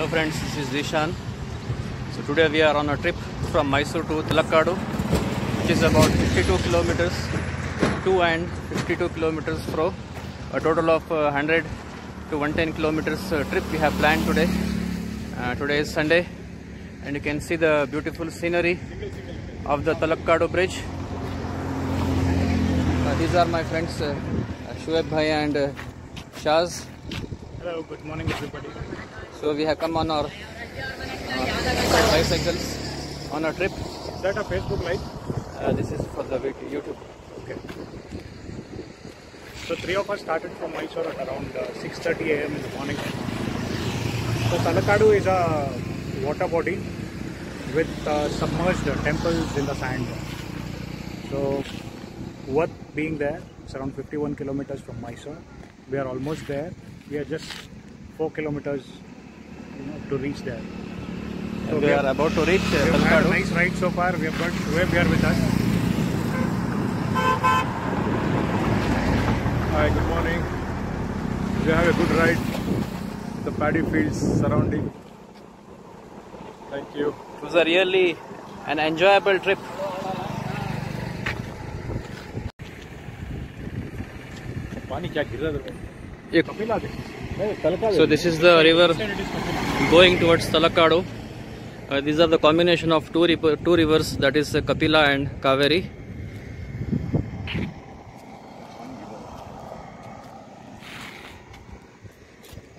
Hello friends, this is Zeeshan. So today we are on a trip from Mysore to Talakkadu, which is about 52 kilometers to and 52 kilometers fro. A total of uh, 100 to 110 kilometers uh, trip we have planned today. Uh, today is Sunday, and you can see the beautiful scenery of the Talakkadu bridge. Uh, these are my friends uh, Bhai and uh, Shaz. Hello, good morning everybody. So we have come on our uh, bicycles on a trip. Is that a Facebook live? Uh, this is for the YouTube. Okay. So three of us started from Mysore at around uh, 6.30 a.m. in the morning. So Talakadu is a water body with uh, submerged temples in the sand. So worth being there. It's around 51 kilometers from Mysore. We are almost there We are just 4 kilometers you know, to reach there. So we are about to reach uh, We have had a Talakkadu. nice ride so far. We have got Shoaib here with us. Hi, good morning. We have a good ride. The paddy fields surrounding. Thank you. It was a really an enjoyable trip. पानी क्या गिर रहा है so this is the river going towards Talakadu. Uh, these are the combination of two, two rivers that is uh, Kapila and Kaveri.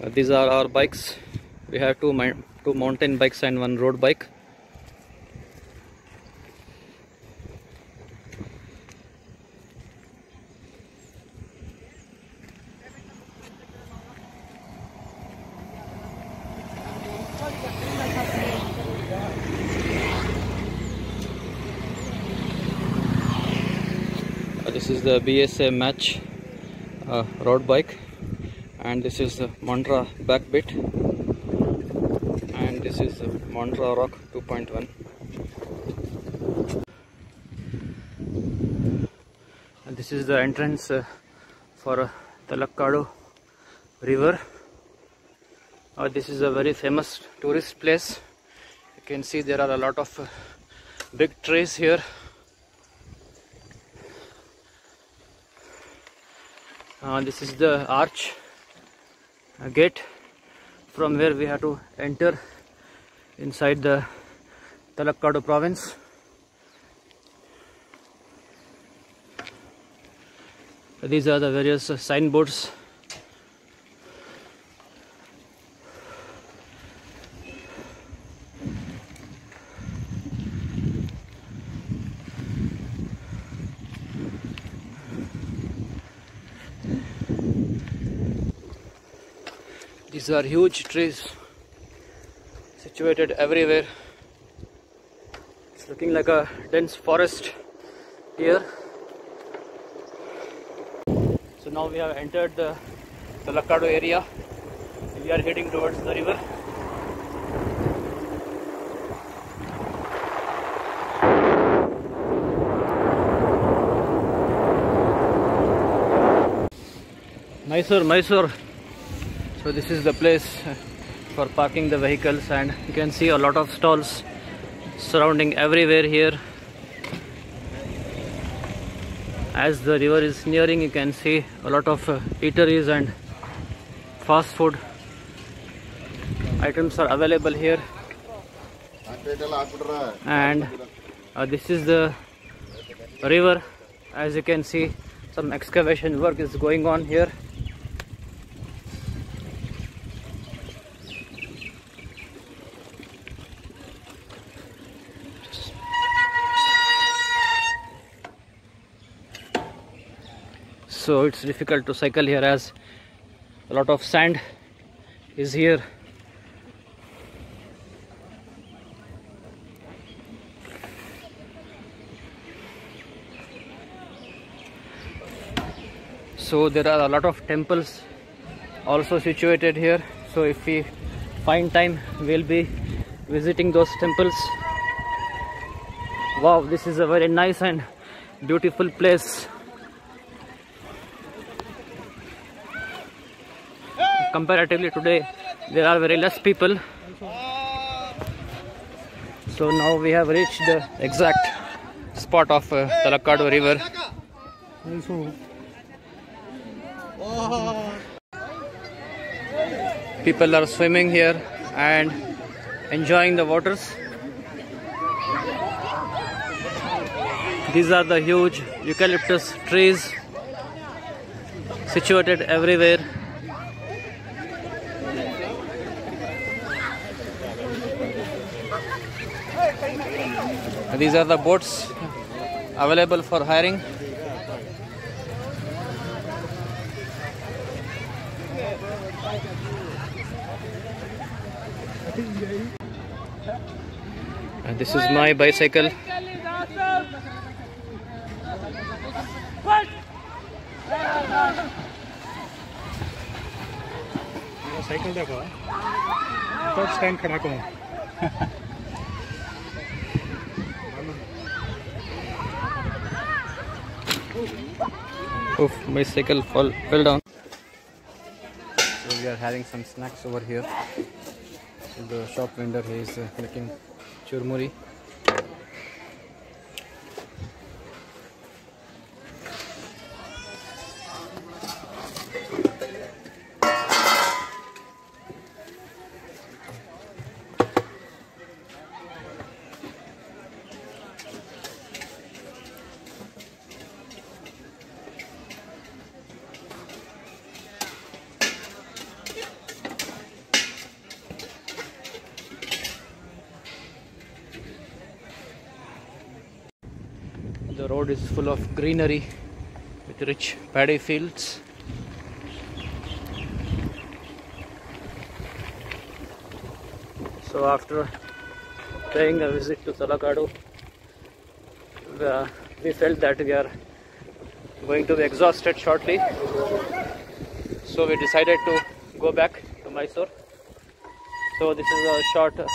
Uh, these are our bikes. We have two, two mountain bikes and one road bike. This is the BSA match uh, road bike. And this is the Montra back bit and this is the Montra Rock 2.1 and this is the entrance uh, for uh, Talakkadu river. Uh, this is a very famous tourist place. You can see there are a lot of uh, big trees here Uh, this is the arch uh, gate from where we have to enter inside the Talakkadu province. These are the various signboards. These are huge trees situated everywhere. It's looking like a dense forest here. So now we have entered the Talakkadu area. We are heading towards the river. Mysore, Mysore. So this is the place for parking the vehicles and you can see a lot of stalls surrounding everywhere here. As the river is nearing you can see a lot of uh, eateries and fast food items are available here. And uh, this is the river. As you can see some excavation work is going on here so it's difficult to cycle here as a lot of sand is here. So there are a lot of temples also situated here. So if we find time we'll be visiting those temples. Wow this is a very nice and beautiful place comparatively today there are very less people So now we have reached the exact spot of uh, Talakkadu river. People are swimming here and enjoying the waters. These are the huge eucalyptus trees situated everywhere. These are the boats available for hiring. And this is my bicycle. मेरा cycle देखो तो stand खड़ा करो Oof, my cycle fall, fell down. So we are having some snacks over here. So the shop vendor is uh, making churmuri. Road is full of greenery with rich paddy fields. So after paying a visit to Talakadu, uh, we felt that we are going to be exhausted shortly. So we decided to go back to Mysore. So this is a short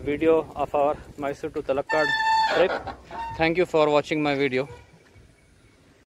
video of our Mysore to Talakkad trip. Thank you for watching my video.